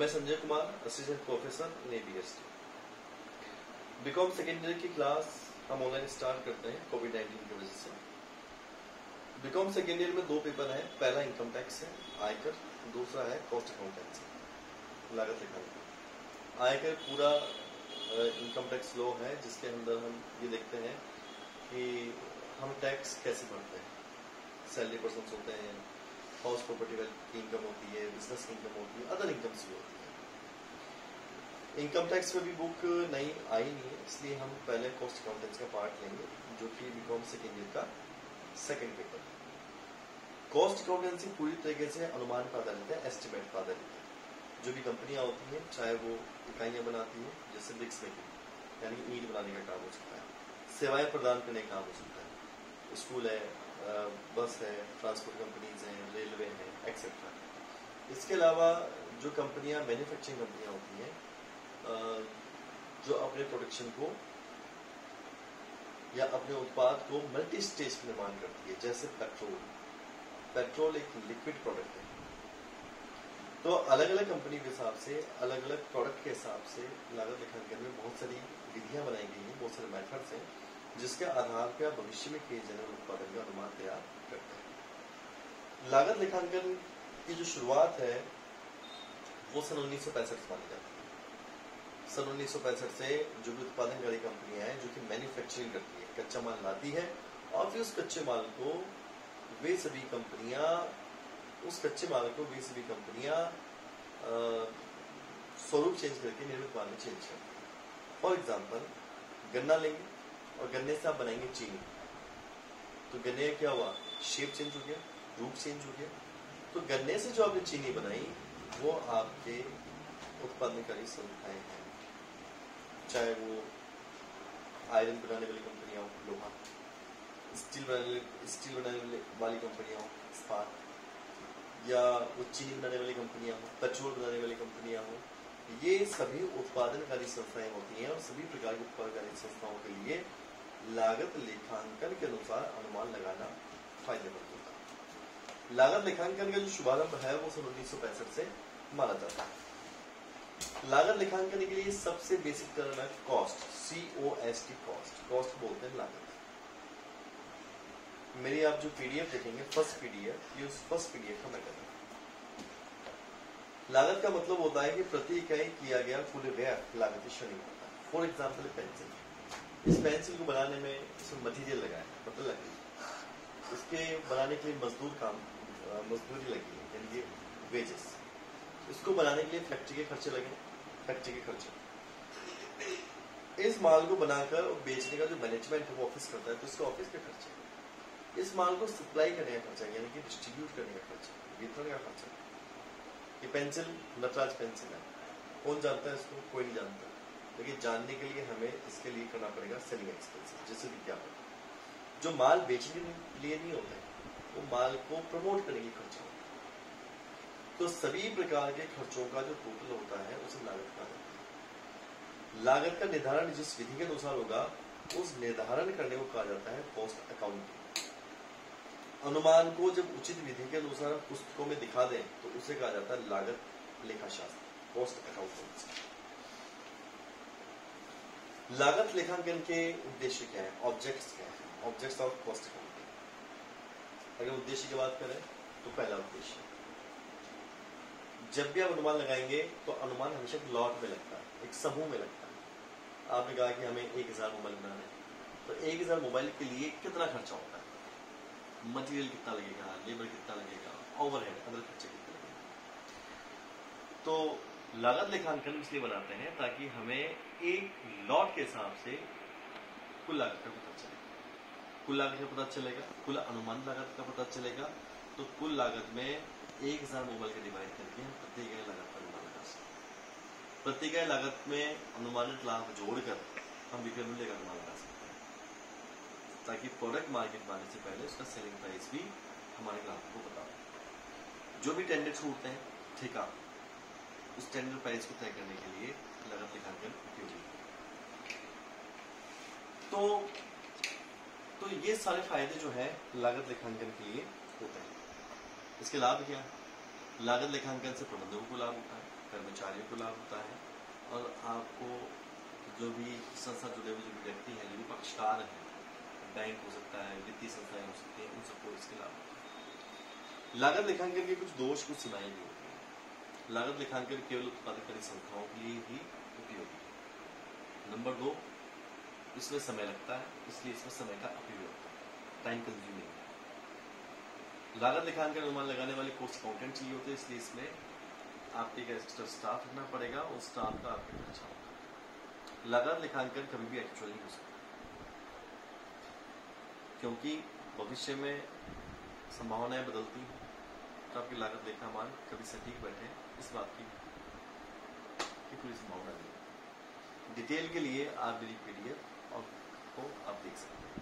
मैं Sanjay Kumar assistant professor in ABST BCom second year की class हम online start करते हैं कोविड नाइन्टीन की वजह से। बीकॉम सेकेंड ईयर में दो पेपर हैं पहला इनकम टैक्स है, आयकर, दूसरा है कॉस्ट अकाउंटेंसी लागत लेखांकन आयकर पूरा इनकम टैक्स लॉ है, जिसके अंदर हम ये देखते हैं कि हम टैक्स कैसे भरते हैं सैलरी पर्सन होते हैं हाउस प्रॉपर्टी की इनकम होती है बिज़नेस इनकम होती है अदर इनकम्स भी होती है। इनकम टैक्स में भी बुक नहीं, आई नहीं है, इसलिए हम पहले कॉस्ट अकाउंटेंस का पार्ट लेंगे, जो कि बीकॉम सेकेंड ईयर का सेकेंड पेपर कॉस्ट अकाउंटेंसी पूरी तरीके से अनुमान पर आधारित है एस्टिमेट पर आधारित है। जो भी कंपनियाँ होती हैं, चाहे वो इकाइयाँ बनाती हैं, जैसे ब्रिक्स मेकिंग यानी ईट बनाने का काम हो सकता है, सेवाएँ प्रदान करने का काम हो सकता है। स्कूल है बस है ट्रांसपोर्ट कंपनीज़ हैं रेलवे हैं एक्सेट्रा इसके अलावा जो कंपनियाँ मैन्युफैक्चरिंग कंपनियाँ होती हैं जो अपने प्रोडक्शन को या अपने उत्पाद को मल्टी स्टेज निर्माण करती है, जैसे पेट्रोल पेट्रोल एक लिक्विड प्रोडक्ट है. तो अलग अलग कंपनी के हिसाब से अलग अलग प्रोडक्ट के हिसाब से, लागत लेखांकन में बहुत सारी विधियाँ बनाई गई हैं, बहुत सारे मेथड्स हैं जिसके आधार पर आप भविष्य में किए जाने वाले उत्पादन का अनुमान तैयार करते हैं। लागत लेखांकन की जो शुरुआत है, वो सन उन्नीस सौ मानी जाती है। सन उन्नीस सौ पैंसठ से जो भी उत्पादनकारी कंपनियाँ हैं, जो कि मैन्युफैक्चरिंग करती है, कच्चा माल लाती है और फिर उस कच्चे माल को वे सभी कंपनियाँ, उस कच्चे माल को वे सभी कंपनियाँ स्वरूप चेंज करके निर्मित माल में चेंज करती है। फॉर एग्ज़ाम्पल गन्ना लेंगे। और गन्ने से आप बनाएँगे चीनी। तो गन्ने क्या हुआ? शेप चेंज हो गया, रूप चेंज हो गया। तो गन्ने से जो आपने चीनी बनाई, वो आपके उत्पादनकारी संस्थाएँ हैं। चाहे वो आयरन बनाने वाली कंपनियाँ हो, लोहा स्टील बनाने स्टील बनाने वाली कंपनियाँ हो इस्पात या वो चीनी बनाने वाली कंपनियाँ हो पेट्रोल बनाने वाली कंपनियाँ हो, ये सभी उत्पादनकारी संस्थाएँ होती हैं और सभी प्रकार की उत्पादनकारी संस्थाओं के लिए लागत लेखांकन के अनुसार अनुमान लगाना फ़ायदेमंद होता लागत लेखांकन का जो शुभारंभ है, वो सन उन्नीस सौ पैंसठ से माना जाता है। लागत लेखांकन के लिए सबसे बेसिक टर्म है cost C O S T cost cost बोलते हैं लागत। मेरी आप जो पीडीएफ देखेंगे फ़र्स्ट पीडीएफ ये उस फ़र्स्ट पीडीएफ का मैं कर लागत का मतलब होता है कि प्रति इकाई किया गया कुल व्यय लागत श्रेणी होता है। फॉर एग्ज़ाम्पल पेंसिल इस पेंसिल को बनाने में इसमें मटेरियल लगा है मतलब लगी इसके बनाने के लिए मजदूर काम मजदूरी लगी है, यानी कि वेजेस इसको बनाने के लिए फैक्ट्री के खर्चे लगे फैक्ट्री के खर्चे। इस माल को बनाकर और बेचने का जो मैनेजमेंट है, वो ऑफ़िस करता है तो इसका ऑफ़िस के खर्चे। इस माल को सप्लाई करने का खर्चा, यानी कि डिस्ट्रीब्यूट करने का खर्चा, वितरण का खर्चा। ये पेंसिल नटराज पेंसिल है। कौन जानता है इसको? कोई नहीं जानता। लेकिन जानने के लिए हमें इसके लिए करना पड़ेगा सेलिंग एक्सपेंसिस जैसे विज्ञापन जो माल बेचने के लिए नहीं होता है, वो माल को प्रमोट करने की खर्चा होता है। तो सभी प्रकार के खर्चों का जो टोटल होता है, उसे लागत कहा जाता है। लागत का निर्धारण जिस विधि के अनुसार होगा, उस निर्धारण करने को कहा जाता है कॉस्ट अकाउंटिंग अनुमान को जब उचित विधि के अनुसार पुस्तकों में दिखा दें तो उसे कहा जाता है लागत लेखाशास्त्र कॉस्ट अकाउंटिंग लागत लेखांकन के उद्देश्य क्या है? ऑब्जेक्ट्स क्या है? ऑब्जेक्ट्स ऑफ़ कॉस्ट अकाउंटिंग अगर उद्देश्य की बात करें तो पहला उद्देश्य। जब भी आप अनुमान लगाएँगे तो अनुमान हमेशा लॉट में लगता है, एक समूह में लगता है। आपने कहा कि हमें एक हज़ार मोबाइल बनाना है तो एक हज़ार मोबाइल के लिए कितना खर्चा होता है? मटेरियल कितना लगेगा? लेबर कितना लगेगा? ओवरहेड अदर खर्चे कितने लगेगा? तो लागत लेखांकन इसलिए बनाते हैं ताकि हमें एक लॉट के हिसाब से कुल लागत का पता चले। कुल लागत का पता चलेगा, कुल अनुमान लागत का पता चलेगा तो कुल लागत में एक हज़ार मोबाइल के डिवाइड करके हम प्रत्येक लागत का अनुमान लगा सकते प्रत्येक लागत में अनुमानित लाभ जोड़कर हम विक्रय मूल्य का अनुमान लगा सकते हैं, ताकि प्रोडक्ट मार्केट में से पहले उसका सेलिंग प्राइस भी हमारे ग्राहक को बता जो भी टेंडर छूटते हैं, ठेका उस टेंडर प्राइस को तय करने के लिए लागत लेखांकन उपयोगी। तो तो ये सारे फ़ायदे जो है लागत लेखांकन के लिए होते हैं। इसके लाभ क्या लागत लेखांकन से प्रबंधकों को लाभ होता है, कर्मचारियों को लाभ होता है, और आपको जो भी संस्था जुड़े हुए, जो भी व्यक्ति हैं, जो भी पक्षकार हैं, बैंक हो सकता है, वित्तीय संस्थाएँ हो सकती हैं, उन सबको इसके लाभ होता है। लागत लेखांकन के कुछ दोष, कुछ सीमाएँ भी होती लागत लेखांकन केवल उत्पादक संस्थाओं के लिए ही उपयोगी है। नंबर दो, इसमें समय लगता है, इसलिए इसमें समय का अपयोग होता है। टाइम कंज्यूमिंग है। लागत लेखांकन अनुमान लगाने वाले कोर्स अकाउंटेंट चाहिए होते हैं, इसलिए इसमें आपके एक एक्स्ट्रा स्टाफ रखना पड़ेगा, और स्टाफ का आपको खर्चा होगा। लागत लेखांकन कभी भी एक्चुअल नहीं हो सकता। क्योंकि भविष्य में संभावनाएँ बदलती हैं। तो आपकी लागत लेखा मान कभी सटीक बैठे इस बात की, पूरी संभावना नहीं डिटेल के लिए आप मेरी पीडीएफ और को आप देख सकते हैं।